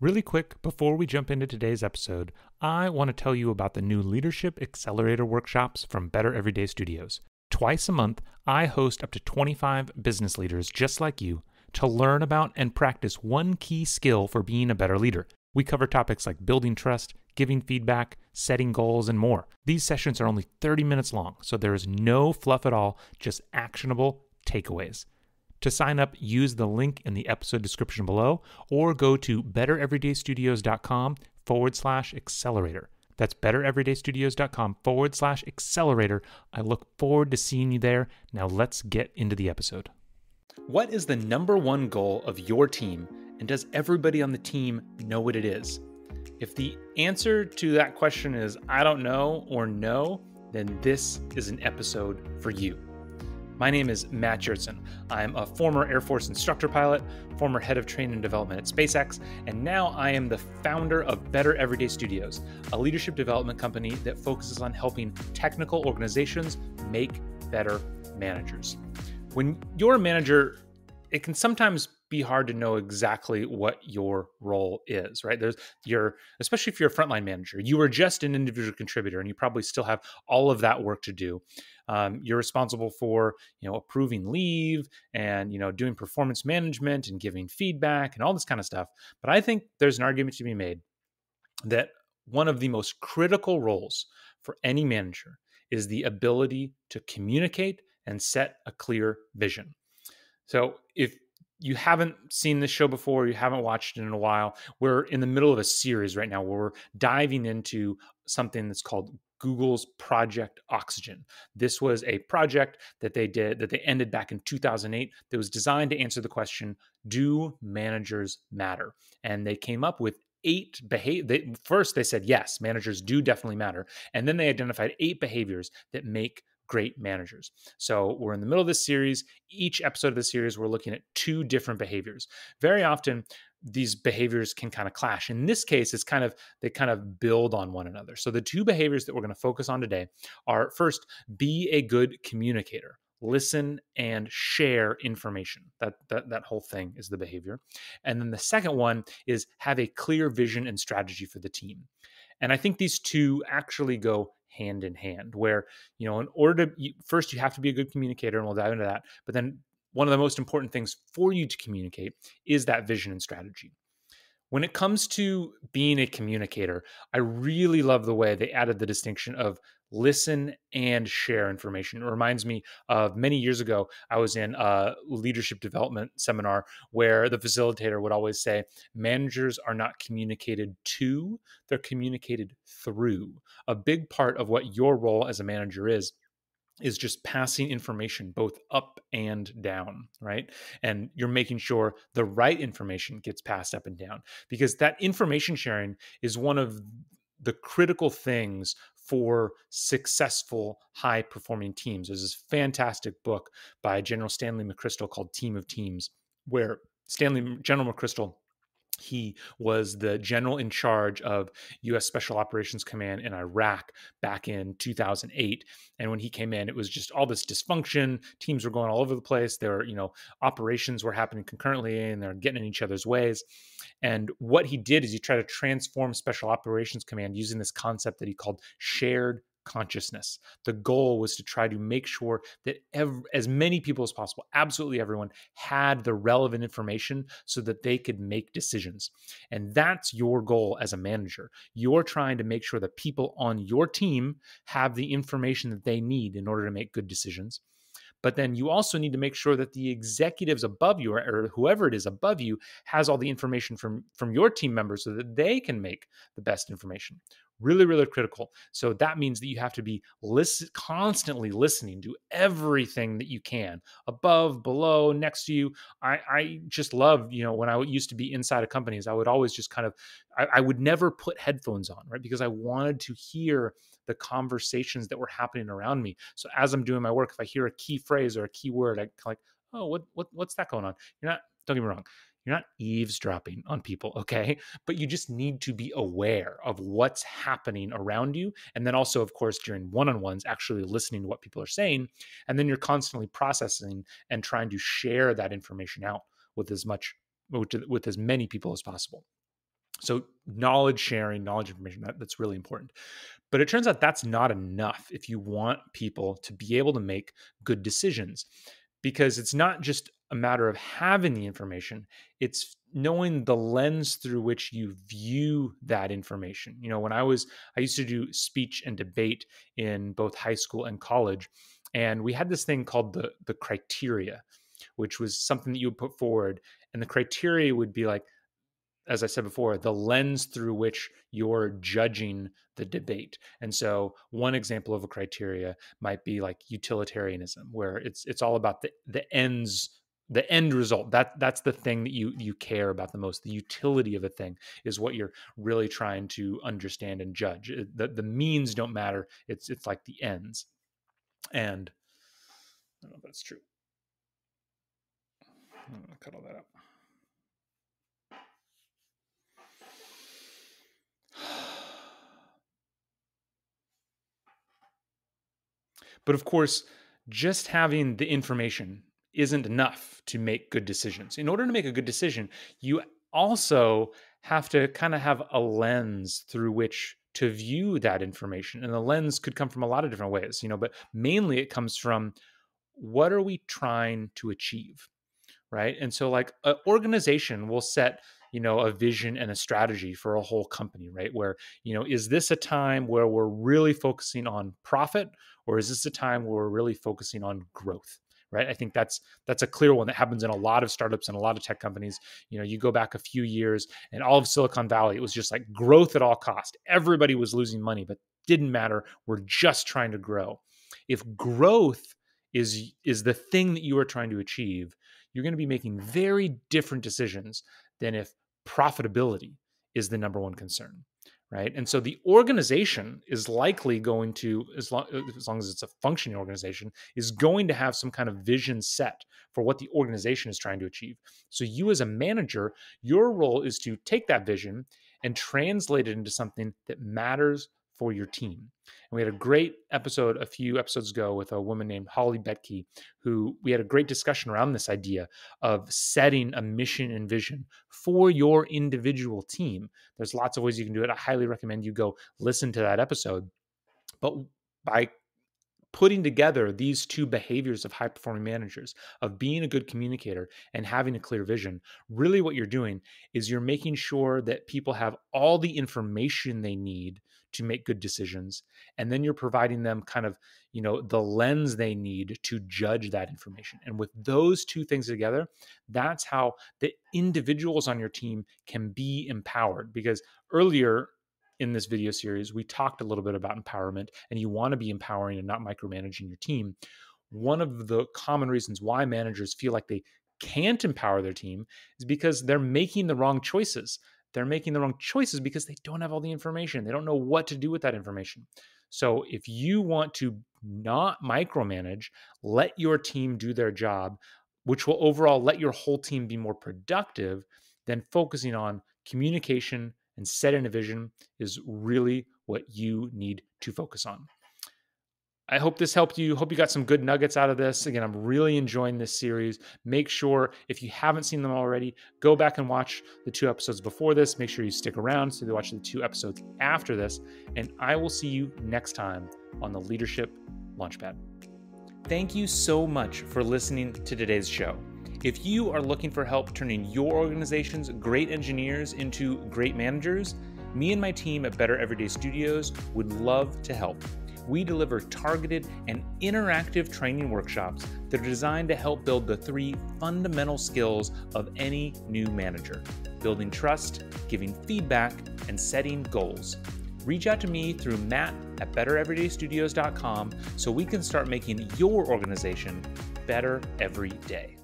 Really quick, before we jump into today's episode, I want to tell you about the new Leadership Accelerator workshops from Better Everyday Studios. Twice a month, I host up to 25 business leaders just like you to learn about and practice one key skill for being a better leader. We cover topics like building trust, giving feedback, setting goals, and more. These sessions are only 30 minutes long, so there is no fluff at all, just actionable takeaways. To sign up, use the link in the episode description below or go to bettereverydaystudios.com forward slash accelerator. That's bettereverydaystudios.com forward slash accelerator. I look forward to seeing you there. Now let's get into the episode. What is the number one goal of your team, and does everybody on the team know what it is? If the answer to that question is I don't know or no, then this is an episode for you. My name is Matt Gjertsen. I'm a former Air Force instructor pilot, former head of training and development at SpaceX, and now I am the founder of Better Everyday Studios, a leadership development company that focuses on helping technical organizations make better managers. When you're a manager, it can sometimes be hard to know exactly what your role is, right? There's your, especially if you're a frontline manager, you are just an individual contributor and you probably still have all of that work to do. Um, you're responsible for, you know, approving leave and, you know, doing performance management and giving feedback and all this kind of stuff. But I think there's an argument to be made that one of the most critical roles for any manager is the ability to communicate and set a clear vision. So if you haven't seen this show before, you haven't watched it in a while, we're in the middle of a series right now where we're diving into something that's called Google's Project Oxygen. This was a project that they did that they ended back in 2008 that was designed to answer the question, do managers matter? And they came up with eight behavior first they said yes managers do definitely matter and then they identified eight behaviors that make great managers. So we're in the middle of this series. Each episode of the series, we're looking at two different behaviors. Very often, these behaviors can kind of clash. In this case, it's kind of they kind of build on one another. So the two behaviors that we're going to focus on today are first, be a good communicator. Listen and share information. That, that that whole thing is the behavior. And then the second one is have a clear vision and strategy for the team. And I think these two actually go hand in hand where you know in order to you, first you have to be a good communicator and we'll dive into that but then one of the most important things for you to communicate is that vision and strategy. When it comes to being a communicator i really love the way they added the distinction of listen and share information. It reminds me of many years ago, I was in a leadership development seminar where the facilitator would always say, managers are not communicated to, they're communicated through. A big part of what your role as a manager is is just passing information both up and down, right? And you're making sure the right information gets passed up and down because that information sharing is one of the critical things for successful high performing teams. There's this fantastic book by General Stanley McChrystal called Team of Teams, where Stanley General McChrystal he was the general in charge of US Special Operations Command in Iraq back in 2008 and when he came in it was just all this dysfunction teams were going all over the place there were, you know operations were happening concurrently and they're getting in each other's ways and what he did is he tried to transform Special Operations Command using this concept that he called shared consciousness. The goal was to try to make sure that ev- as many people as possible, absolutely everyone, had the relevant information so that they could make decisions. And that's your goal as a manager. You're trying to make sure that people on your team have the information that they need in order to make good decisions. But then you also need to make sure that the executives above you or whoever it is above you has all the information from from your team members so that they can make the best information really really critical. So that means that you have to be listen, constantly listening to everything that you can above below next to you. I i just love you know when i used to be inside of companies i would always just kind of I, I would never put headphones on right because i wanted to hear the conversations that were happening around me. So as i'm doing my work if i hear a key phrase or a key word i like oh what, what what's that going on? You're not don't get me wrong you're not eavesdropping on people, okay? But you just need to be aware of what's happening around you. And then also, of course, during one on ones, actually listening to what people are saying. And then you're constantly processing and trying to share that information out with as much, with, as many people as possible. So, knowledge sharing, knowledge information, that, that's really important. But it turns out that's not enough if you want people to be able to make good decisions because it's not just a matter of having the information, it's knowing the lens through which you view that information. You know, when I was, I used to do speech and debate in both high school and college. And we had this thing called the, the criteria, which was something that you would put forward. And the criteria would be like, as I said before, the lens through which you're judging the debate. And so, one example of a criteria might be like utilitarianism, where it's it's all about the the ends the end result that that's the thing that you you care about the most. The utility of a thing is what you're really trying to understand and judge. The the means don't matter. It's it's like the ends. And i don't know if that's true. I'm cut all that out. But of course, just having the information isn't enough to make good decisions. In order to make a good decision, you also have to kind of have a lens through which to view that information. And the lens could come from a lot of different ways, you know, but mainly it comes from what are we trying to achieve? Right. And so, like, an organization will set you know a vision and a strategy for a whole company right where you know is this a time where we're really focusing on profit or is this a time where we're really focusing on growth right? I think that's that's a clear one that happens in a lot of startups and a lot of tech companies. You know you go back a few years and all of silicon valley it was just like growth at all cost. Everybody was losing money but didn't matter. We're just trying to grow. If growth is is the thing that you are trying to achieve you're going to be making very different decisions than if profitability is the number one concern right? And so the organization is likely going to as long, as long as it's a functioning organization is going to have some kind of vision set for what the organization is trying to achieve. So you as a manager your role is to take that vision and translate it into something that matters for your team. And we had a great episode a few episodes ago with a woman named Holly Betke, who we had a great discussion around this idea of setting a mission and vision for your individual team. There's lots of ways you can do it. I highly recommend you go listen to that episode. But by putting together these two behaviors of high performing managers of being a good communicator and having a clear vision really what you're doing is you're making sure that people have all the information they need to make good decisions and then you're providing them kind of you know the lens they need to judge that information and with those two things together that's how the individuals on your team can be empowered because earlier in this video series, we talked a little bit about empowerment, and you want to be empowering and not micromanaging your team. One of the common reasons why managers feel like they can't empower their team is because they're making the wrong choices. They're making the wrong choices because they don't have all the information. They don't know what to do with that information. So, if you want to not micromanage, let your team do their job, which will overall let your whole team be more productive, then focusing on communication and setting a vision is really what you need to focus on. I hope this helped you. Hope you got some good nuggets out of this. Again, I'm really enjoying this series. Make sure if you haven't seen them already, go back and watch the two episodes before this. Make sure you stick around so you watch the two episodes after this. And I will see you next time on the Leadership Launchpad. Thank you so much for listening to today's show. If you are looking for help turning your organization's great engineers into great managers, me and my team at Better Everyday Studios would love to help. We deliver targeted and interactive training workshops that are designed to help build the three fundamental skills of any new manager building trust, giving feedback, and setting goals. Reach out to me through matt at bettereverydaystudios.com so we can start making your organization better every day.